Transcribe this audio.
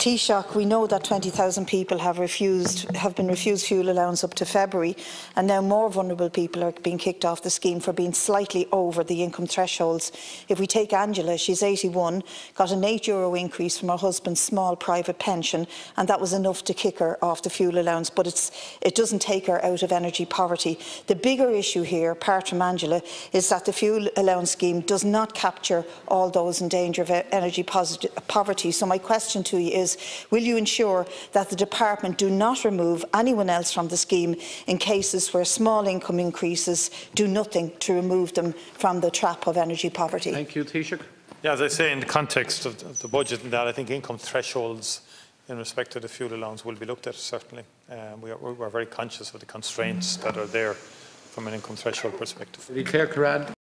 Taoiseach, we know that 20,000 people have refused, have been refused fuel allowance up to February, and now more vulnerable people are being kicked off the scheme for being slightly over the income thresholds. If we take Angela, she's 81, got an €8 Euro increase from her husband's small private pension, and that was enough to kick her off the fuel allowance, but it's, it doesn't take her out of energy poverty. The bigger issue here, apart from Angela, is that the fuel allowance scheme does not capture all those in danger of energy poverty. So my question to you is, will you ensure that the department do not remove anyone else from the scheme in cases where small income increases do nothing to remove them from the trap of energy poverty? Thank you, Taoiseach. Yeah, as I say, in the context of the budget and that, I think income thresholds in respect to the fuel allowance will be looked at, certainly. Um, we, are, we are very conscious of the constraints that are there from an income threshold perspective. Claire Kerrane.